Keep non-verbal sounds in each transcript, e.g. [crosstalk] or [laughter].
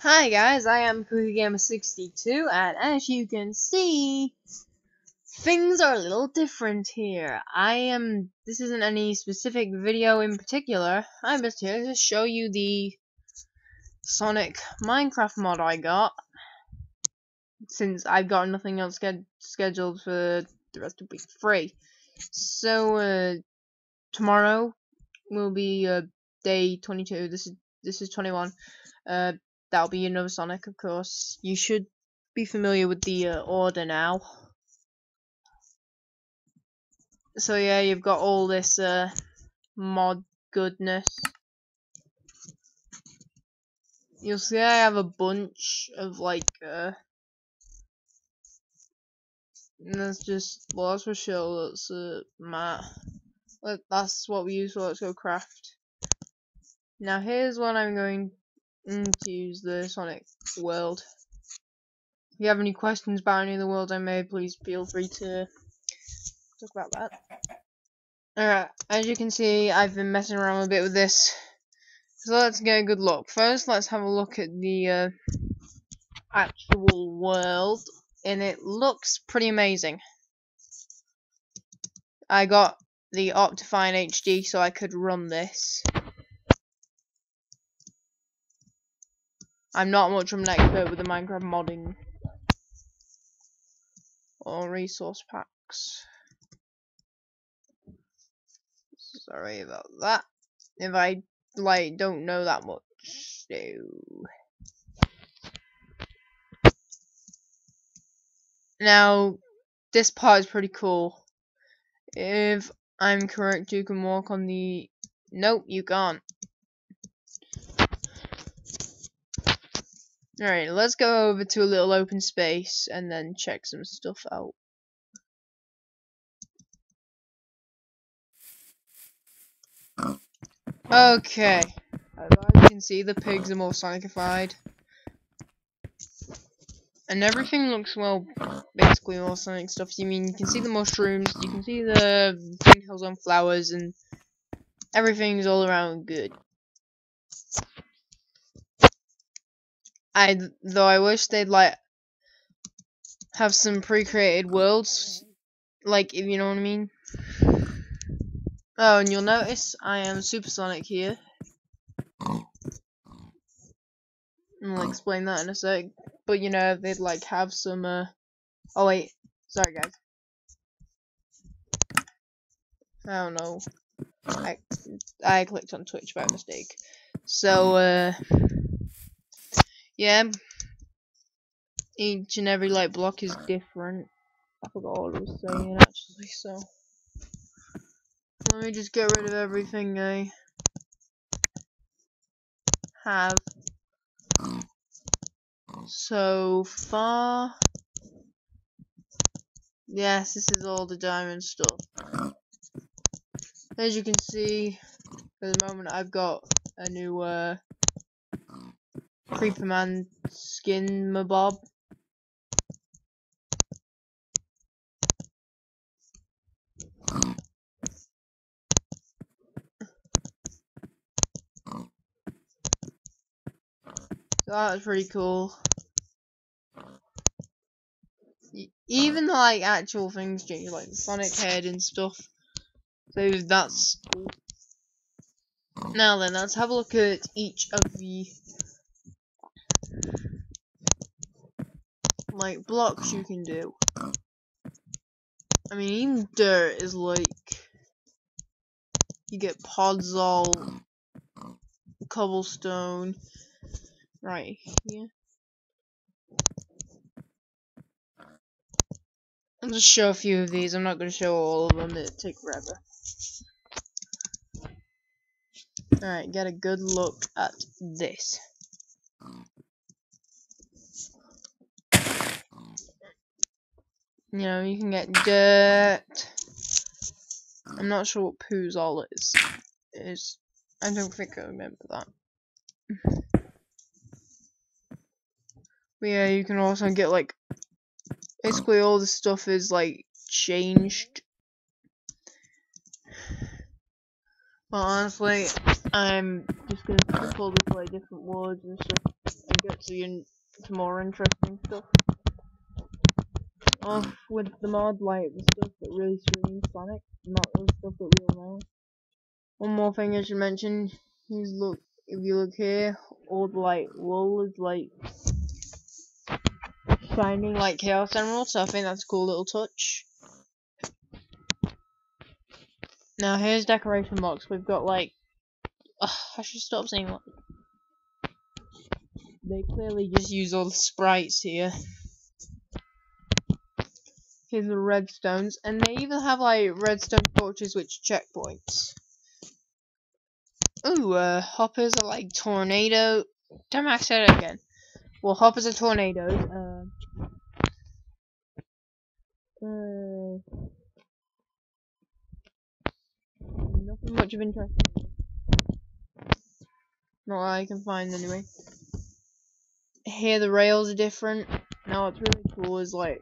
Hi guys, I am CookieGamer62 and as you can see, things are a little different here. I am, this isn't any specific video in particular, I'm just here to show you the Sonic Minecraft mod I got, since I've got nothing else scheduled for the rest of week free. So, uh, tomorrow will be uh, day 22, this is, this is 21. Uh, that'll be another Sonic, of course. You should be familiar with the uh, order now. So yeah, you've got all this uh, mod goodness. You'll see I have a bunch of like uh that's just well that's for sure that's uh mat. That's what we use for let's go craft. Now here's what I'm going to use the Sonic world. If you have any questions about any of the worlds I made, please feel free to talk about that. Alright, as you can see, I've been messing around a bit with this. So let's get a good look. First, let's have a look at the uh, actual world. And it looks pretty amazing. I got the Optifine HD so I could run this. I'm not much of an expert with the Minecraft modding or resource packs. Sorry about that. If I like don't know that much, so now this part is pretty cool. If I'm correct, you can walk on the. Nope, you can't. Alright, let's go over to a little open space and then check some stuff out. Okay, as you can see, the pigs are more sonicified. And everything looks, well, basically all Sonic stuff. You mean, you can see the mushrooms, you can see the hills on flowers, and everything's all around good. I though I wish they'd like have some pre-created worlds, like if you know what I mean. Oh, and you'll notice I am supersonic here. I'll explain that in a sec. But you know, they'd like have some. Uh... Oh wait, sorry guys. I don't know. I I clicked on Twitch by mistake. So uh yeah. Each and every like block is different. I forgot what I was saying actually, so let me just get rid of everything I have so far. Yes, this is all the diamond stuff. As you can see, for the moment I've got a new uh, Creeperman skin mob. So that was pretty cool. Even like actual things change, like the Sonic head and stuff. So that's cool. Now then, let's have a look at each of the like blocks you can do. I mean, even dirt is like you get podzol cobblestone right here. I'll just show a few of these. I'm not going to show all of them. It'd take forever. Alright, get a good look at this. You know, you can get dirt. I'm not sure what podzol is. Is I don't think I remember that. But yeah, you can also get like basically all the stuff is like changed. Well, honestly, I'm just gonna pull this like different words and stuff and get to, in, to more interesting stuff. Off with the mod, like the stuff that really screams Sonic, not the stuff that we all know. One more thing I should mention is look, if you look here, all the like wool is like shining like Chaos Emerald, so I think that's a cool little touch. Now here's decoration box. We've got like, ugh, I should stop saying that. They clearly just use all the sprites here. Here's the redstones, and they even have like redstone torches which checkpoints. Ooh, uh, hoppers are like tornado. Damn, I said it again. Well, hoppers are tornadoes. Uh, uh, nothing much of interest. Not that I can find anyway. Here the rails are different. Now what's really cool is like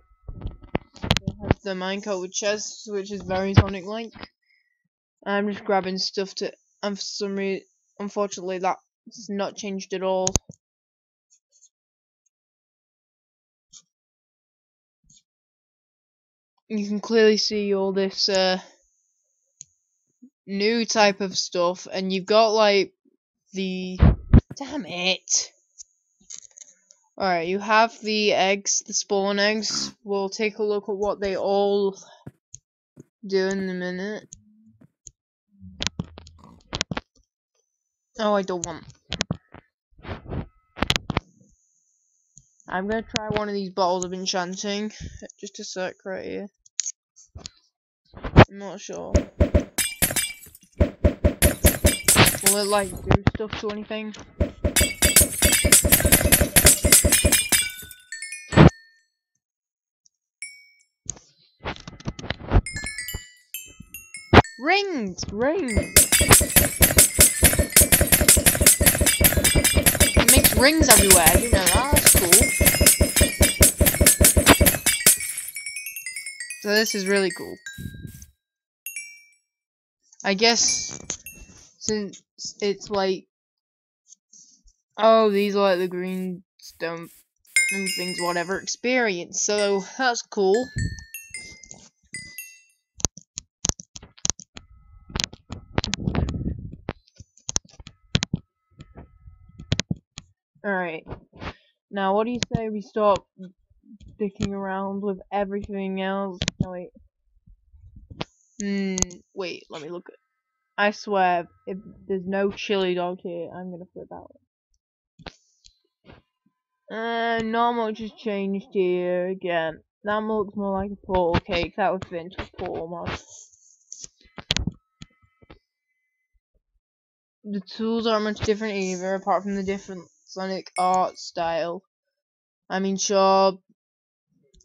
the minecart with chests, which is very Sonic-like. I'm just grabbing stuff to and for some reason, unfortunately, that's not changed at all. You can clearly see all this uh, new type of stuff, and you've got like the damn it. Alright, you have the eggs, the spawn eggs. We'll take a look at what they all do in a minute. Oh, I don't want. I'm gonna try one of these bottles of enchanting. Just a sec right here. I'm not sure. Will it like do stuff to anything? Rings! Rings! It makes rings everywhere. You know that. That's cool. So this is really cool. I guess since it's like oh these are like the green stone things whatever experience so that's cool Alright. Now, what do you say we stop dicking around with everything else? No, wait. Hmm, wait, let me look I swear, if there's no chili dog here, I'm gonna flip out. Uh, normal just changed here again. That looks more like a portal cake. That would fit into a portal mod. The tools aren't much different either, apart from the different Sonic art style. I mean, sure,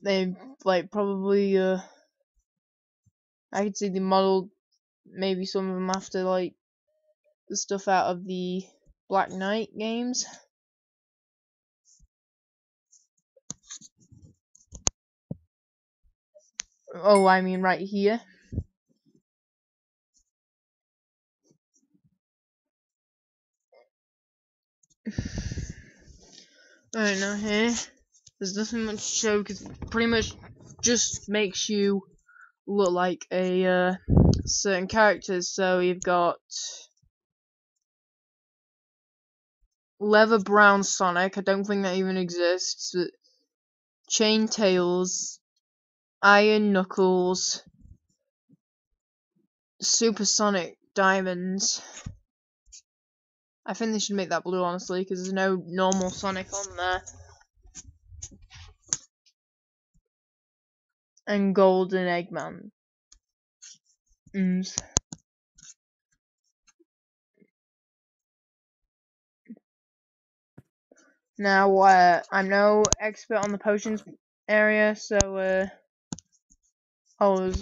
they like probably uh, I could see they modeled maybe some of them after like the stuff out of the Black Knight games. Oh, I mean right here. [laughs] Alright, now here, there's nothing much to show because pretty much just makes you look like a uh, certain characters. So you've got Leather Brown Sonic, I don't think that even exists, but Chain Tails, Iron Knuckles, Supersonic Diamonds. I think they should make that blue, honestly, because there's no normal Sonic on there. And Golden Eggman. Mm. Now, uh, I'm no expert on the potions area, so, uh, oh, there's,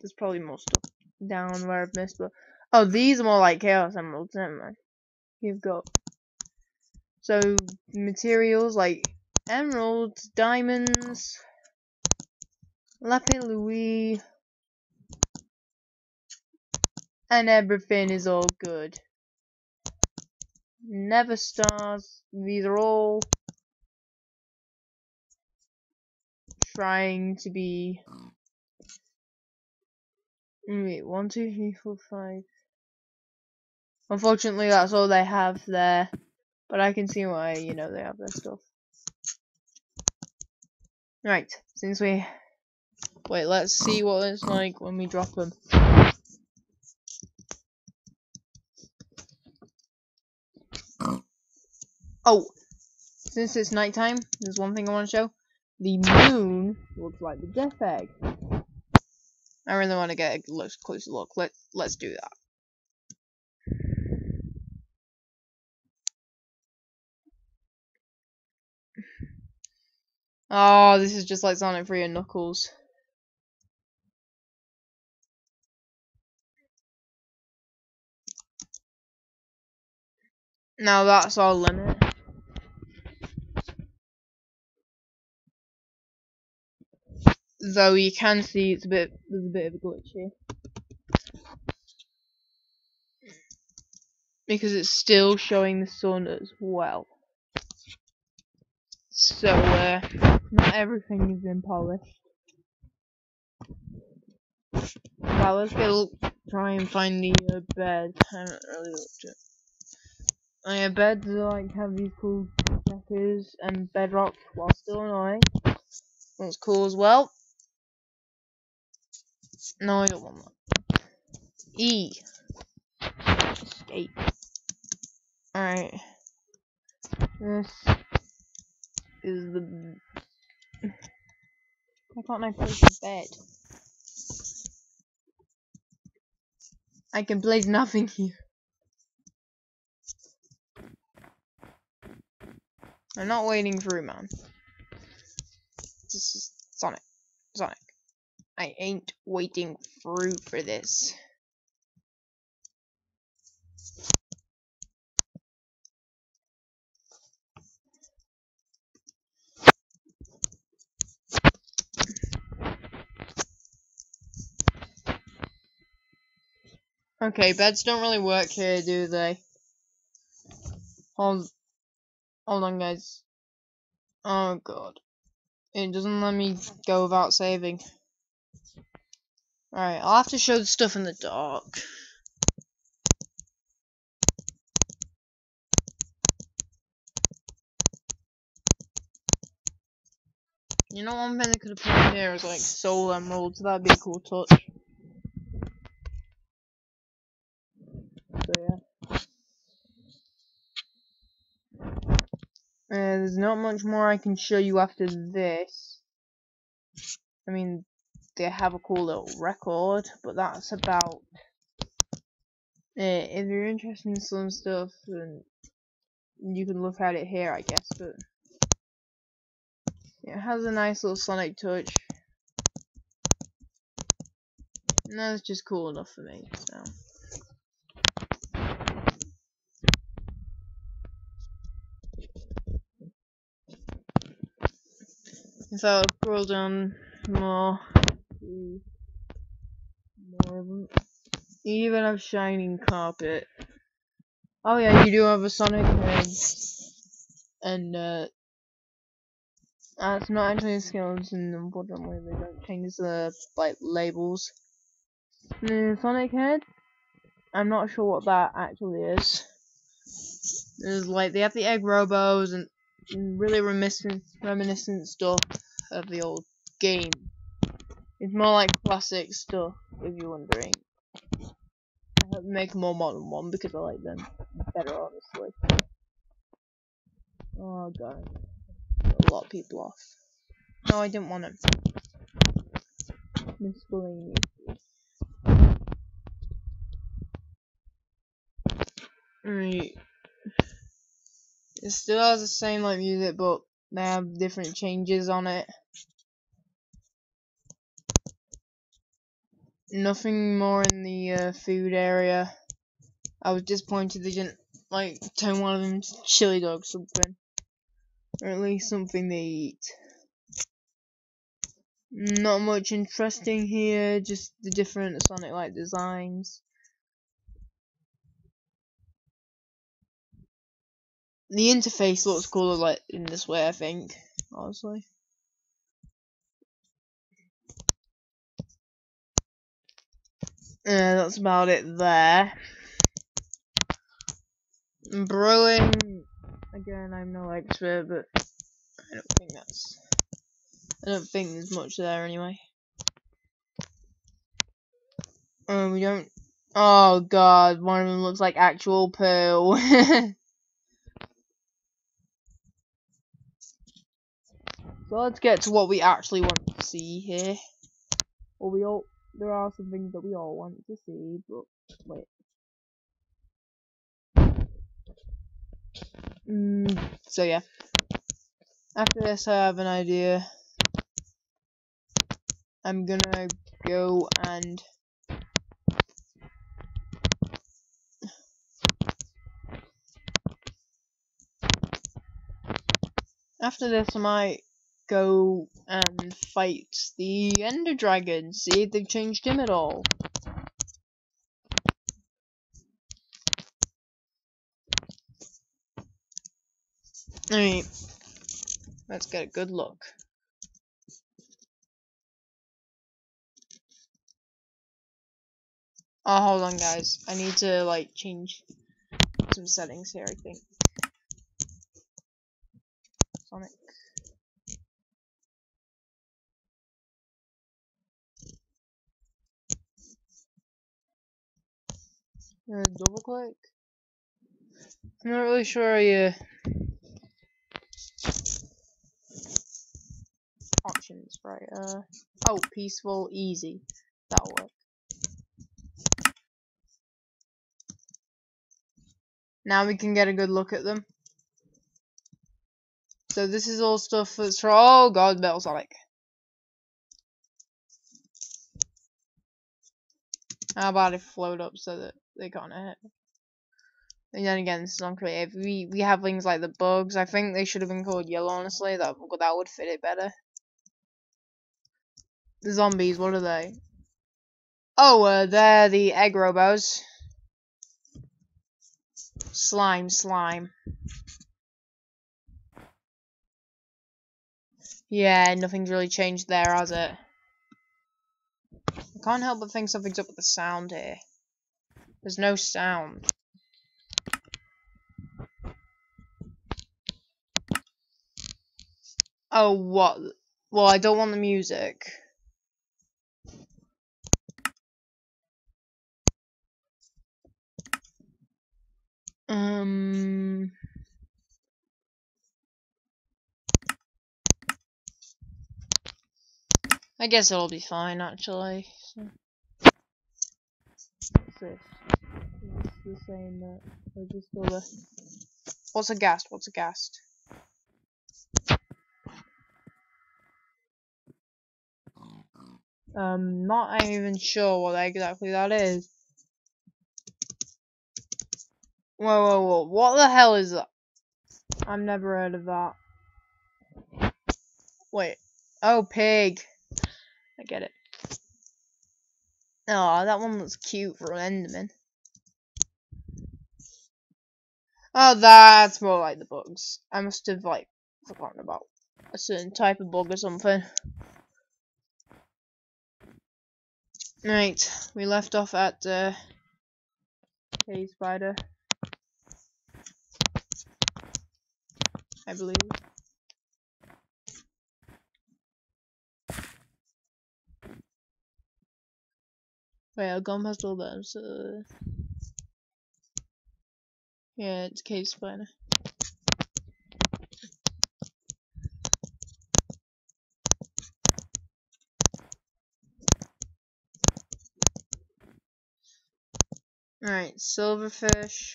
there's probably more stuff down where I've missed, but, oh, these are more like Chaos Emeralds, never mind you've got. So, materials like emeralds, diamonds, lapis lazuli, and everything is all good. Nether stars, these are all trying to be. Wait, one, two, three, four, five. Unfortunately, that's all they have there. But I can see why, you know, they have their stuff. Right, since we... Wait, let's see what it's like when we drop them. Oh! Since it's nighttime, there's one thing I want to show. The moon looks like the death egg. I really want to get a closer look. Let, let's do that. Oh, this is just like Sonic 3 and Knuckles. Now that's our limit. Though you can see it's a bit there's a bit of a glitch here. Because it's still showing the sun as well. So uh not everything is been polished. Well, let's go try and find the uh, bed. I haven't really looked at. Oh yeah, beds are like have these cool checkers and bedrock while still annoying. That's cool as well. No, I don't want that. E. Escape. Alright. This is the why can't I place a bed? I can place nothing here. I'm not waiting for a man. This is Sonic. Sonic. I ain't waiting through for this. Okay, beds don't really work here, do they? Hold, hold on, guys. Oh god, it doesn't let me go without saving. Alright, I'll have to show the stuff in the dark. You know one thing they could have put in here is like Sol Emeralds, that'd be a cool touch. Uh, there's not much more I can show you after this. I mean, they have a cool little record, but that's about it. If you're interested in some stuff, then you can look at it here, I guess, but it has a nice little Sonic touch. And that's just cool enough for me, so. Would scroll down more, more of them. You even have shining carpet. Oh yeah, you do have a Sonic head. And uh that's not actually a skeleton unfortunately they don't change the like labels. The Sonic head. I'm not sure what that actually is. There's like they have the egg robos and really reminiscent reminiscent stuff of the old game. It's more like classic stuff, if you're wondering. I make a more modern one because I like them better, honestly. Oh god, a lot of people off. No, I didn't want to. Miscellaneous. Right. It still has the same like music, but they have different changes on it. Nothing more in the uh, food area. I was disappointed they didn't like turn one of them chili dog something, or at least something they eat. Not much interesting here, just the different Sonic like designs. the interface looks cooler like in this way I think honestly Yeah, that's about it there. Brewing, again, I'm no expert, but I don't think that's. I don't think there's much there anyway. Oh, we don't. Oh god, one of them looks like actual poo. [laughs] so let's get to what we actually want to see here. Well, we all. There are some things that we all want to see, but wait. Mm, so yeah. After this, I have an idea. I'm gonna go and after this, I might go and fight the Ender Dragon, see if they've changed him at all. Alright, let's get a good look. Oh, hold on, guys. I need to, like, change some settings here, I think. Sonic. Double click. I'm not really sure you options right. Uh oh, peaceful, easy. That'll work. Now we can get a good look at them. So this is all stuff that's for oh god, Metal Sonic. How about if float up so that they can't hit? And then again, this is on creative. We we have things like the bugs. I think they should have been called yellow. Honestly, that that would fit it better. The zombies, what are they? Oh, uh, they're the egg robos. Slime, slime. Yeah, nothing's really changed there, has it? I can't help but think something's up with the sound here. There's no sound. Oh, what? Well, I don't want the music. Um... I guess it'll be fine, actually. So. What's this? Is this the same that... Or just all the... What's a ghast? What's a ghast? Um, not even sure what exactly that is. Whoa, whoa, whoa. What the hell is that? I've never heard of that. Wait. Oh, pig. I get it. Oh, that one looks cute for an Enderman. Oh, that's more like the bugs. I must have, like, forgotten about a certain type of bug or something. Right, we left off at, uh, cave spider. I believe. Wait, I've gone past all them, so... Yeah, it's cave spider. Alright, silverfish.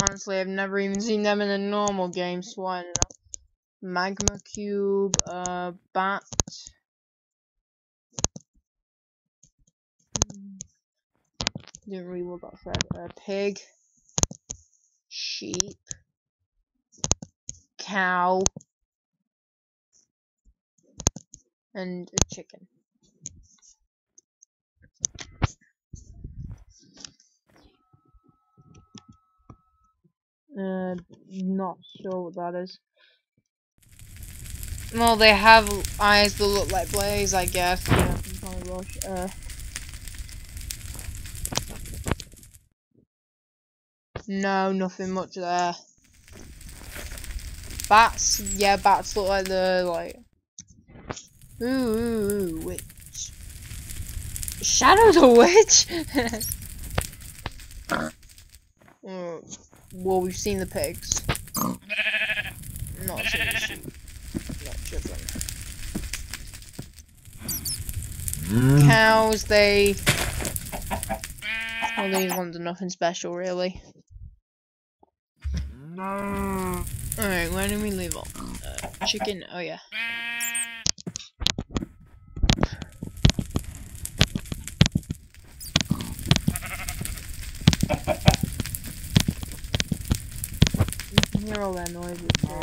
Honestly, I've never even seen them in a normal game, so I don't know. Magma cube, uh, bat. What that said. A pig, sheep, cow, and a chicken. Uh, not sure what that is. Well, they have eyes that look like blaze, I guess. Yeah. Uh. No, nothing much there. Bats, yeah, bats look like the like. Ooh, ooh, ooh witch. Shadow's a witch. [laughs] mm, well, we've seen the pigs. Not seen the sheep. Not children. Cows, they. Well, these ones are nothing special, really. Alright, where did we leave off? Uh, chicken, oh yeah. You can hear all that noises. So,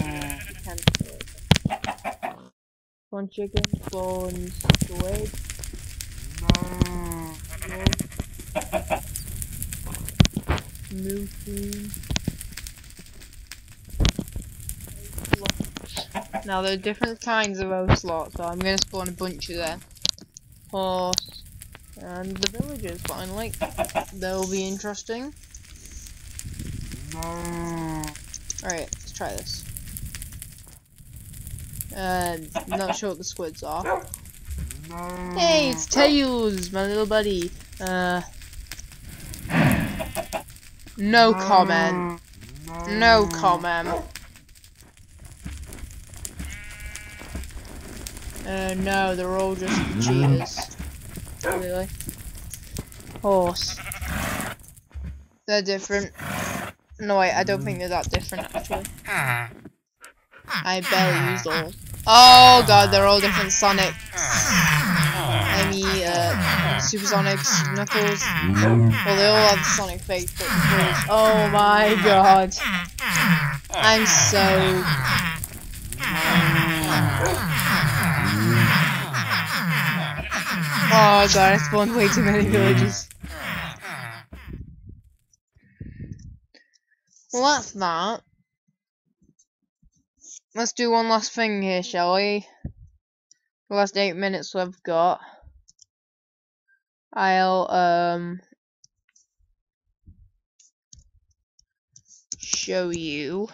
yeah. You can hear it. One chicken spawns away. Moo Now there are different kinds of ocelots, so I'm gonna spawn a bunch of them. Horse and the villagers finally. They'll be interesting. Alright, let's try this. Uh, not sure what the squids are. Hey, it's Tails, my little buddy. Uh, [laughs] no comment. No comment. Uh, no, they're all just [laughs] cheaters. Really. Horse. They're different. No, wait, I don't think they're that different, actually. I barely used all. Oh god, they're all different Sonic. I mean, uh, Supersonics, Knuckles. Well, they all have Sonic face, but Oh my god. I'm so Oh god, I spawned way too many villages. Well, that's that. Let's do one last thing here, shall we? The last eight minutes we've got. I'll, um... Show you.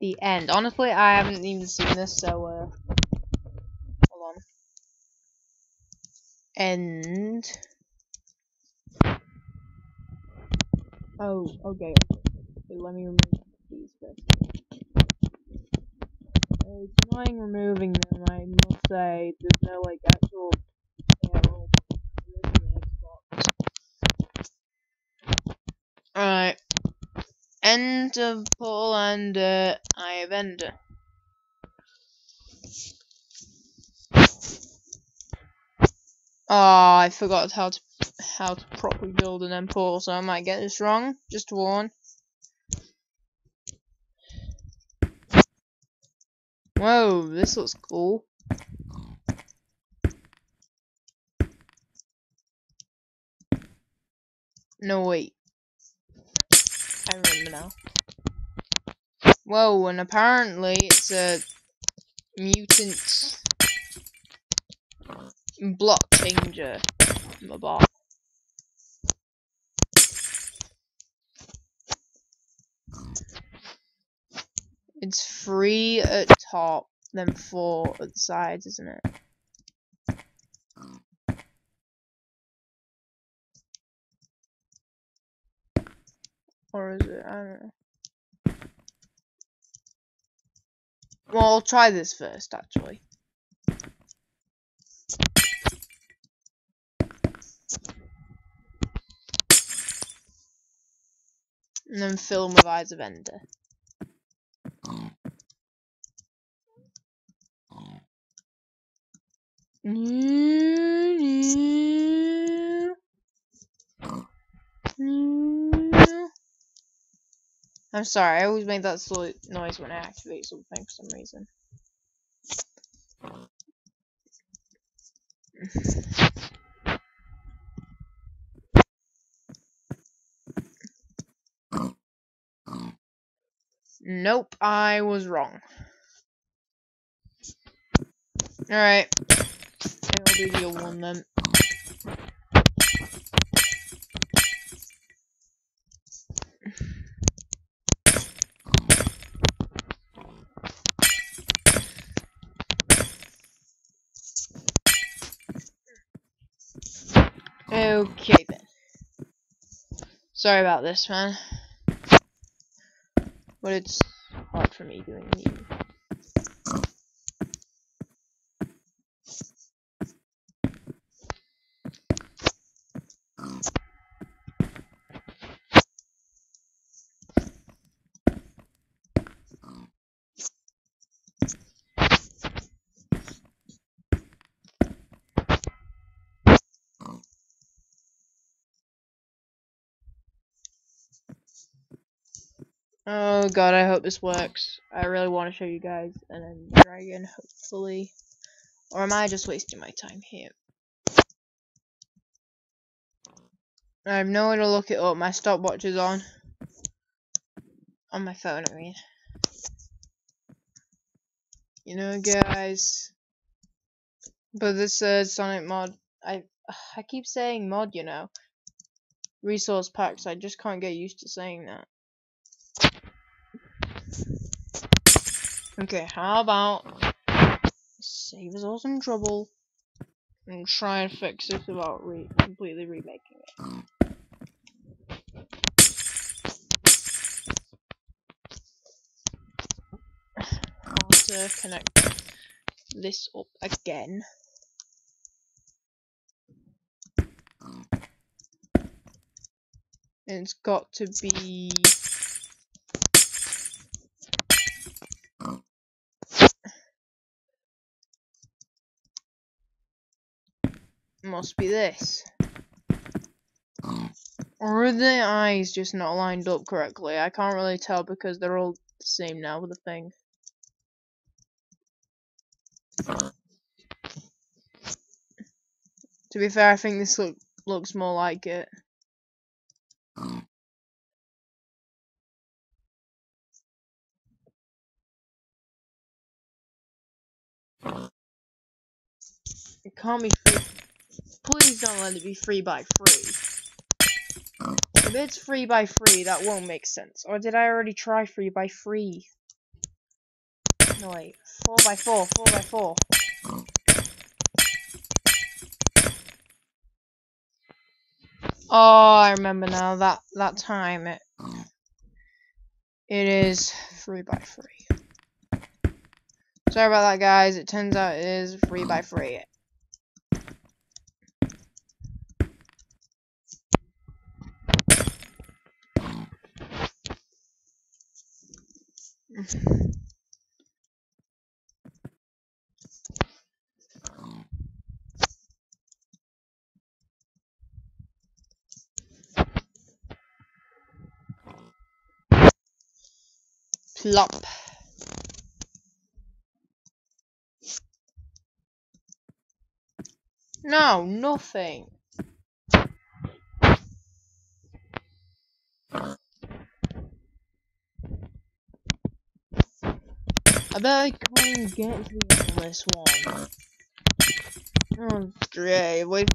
The end. Honestly, I haven't even seen this, so, uh, hold on. End. Oh, okay. let me remove these first. It's annoying removing them, I must say. There's no, like, actual Alright of Paul and uh, I have ended. Oh, I forgot how to how to properly build an end portal, so I might get this wrong. Just warn. Whoa, this looks cool. No, wait. Remember now. Whoa, and apparently it's a mutant block changer bot. It's three at top, then four at the sides, isn't it? Or is it? I don't know. Well, I'll try this first, actually. And then film with Eyes of Ender. Mm. I'm sorry, I always make that slow noise when I activate something for some reason. Nope, I was wrong. Alright. I'll do the one then. Okay then. Sorry about this, man. But it's hard for me doing these. Oh god, I hope this works. I really want to show you guys an dragon, hopefully. Or am I just wasting my time here? I have nowhere to look it up. My stopwatch is on. On my phone, I mean. You know, guys. But this says Sonic mod. I I keep saying mod, you know. Resource packs. I just can't get used to saying that. Okay, how about save us all some trouble and try and fix this without re completely remaking it. How to connect this up again. And it's got to be must be this. Or are the eyes just not lined up correctly? I can't really tell because they're all the same now with the thing. To be fair, I think this look looks more like it. It can't be. Please don't let it be free by free. If it's free by free, that won't make sense. Or did I already try free by free? No wait, four by four, four by four. Oh, I remember now. That that time it it is free by free. Sorry about that, guys. It turns out it is free by free. Plop. No, nothing. I bet I can't get to this one. Oh, great. Wait.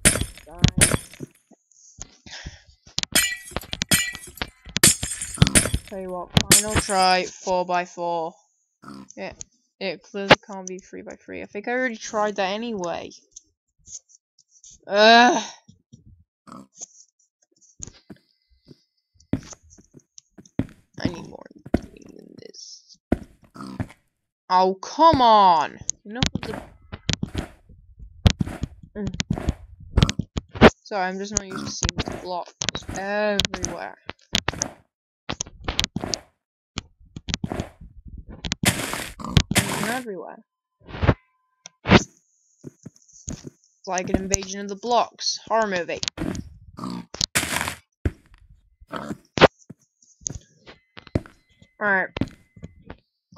Tell you what, final try 4x4. Yeah, it clearly can't be 3x3. I think I already tried that anyway. Ugh. I need more than this. Oh, come on! Enough of the... Mm. Sorry, I'm just not used to seeing blocks everywhere. everywhere. It's like an invasion of the blocks. Horror movie. Alright.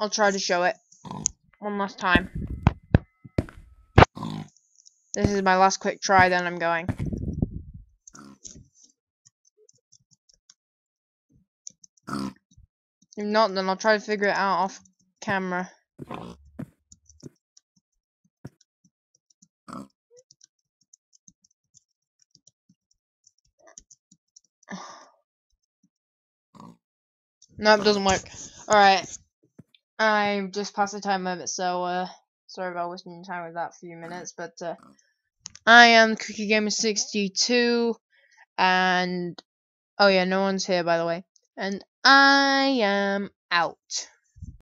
I'll try to show it. One last time. This is my last quick try, then I'm going. If not, then I'll try to figure it out off camera. [sighs] Nope, it doesn't work. Alright. I just passed the time limit, so uh sorry about wasting your time with that few minutes, but uh I am Cookie Gamer 62 and oh yeah, no one's here by the way. And I am out.